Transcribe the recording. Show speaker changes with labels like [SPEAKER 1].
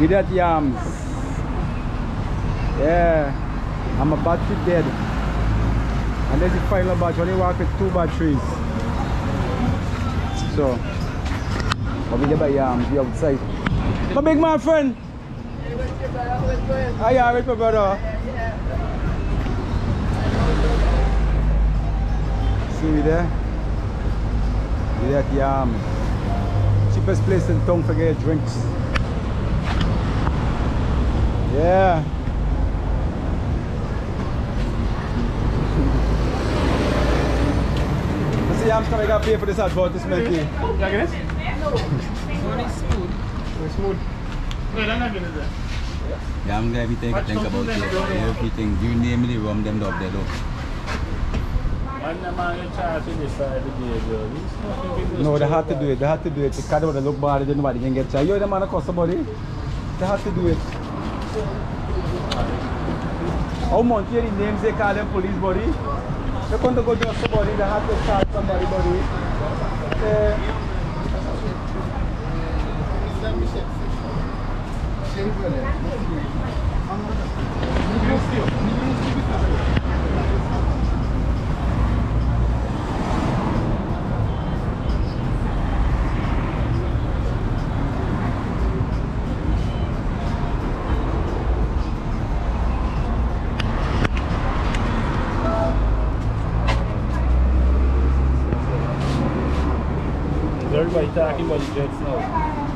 [SPEAKER 1] With that yams. Um, yeah. And my battery dead. And there's the final batch. Only work with two batteries. So, I'll be there by yams, the outside. My big man friend. How you alright, my brother? See me there? See that yam. Cheapest place in town for get drinks. Yeah. See, yams come I gotta pay for this advertisement here.
[SPEAKER 2] Yeah, get it? One is smooth. Er smooth. Wait, I'm not gonna do that.
[SPEAKER 3] Yeah, I'm gonna everything I think about it. Everything. You name the rum them up there, look.
[SPEAKER 2] One the man in charge of this side of the day, girl. He's fucking big
[SPEAKER 1] No, they had to do it. They had to do it. The car would look bad. Then nobody can get charged. You the man across the body. They had to do it. How much here the names they call them police body? They come to go to somebody. They had to charge somebody body.
[SPEAKER 2] Everybody talking about the jets now.